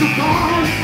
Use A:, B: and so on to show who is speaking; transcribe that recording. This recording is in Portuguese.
A: Muito bom